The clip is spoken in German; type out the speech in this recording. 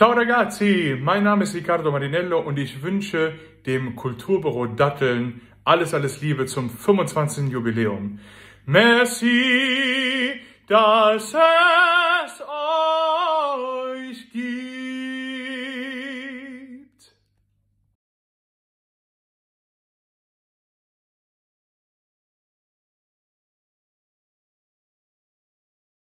Ciao ragazzi, mein Name ist Riccardo Marinello und ich wünsche dem Kulturbüro Datteln alles, alles Liebe zum 25. Jubiläum. Merci, dass er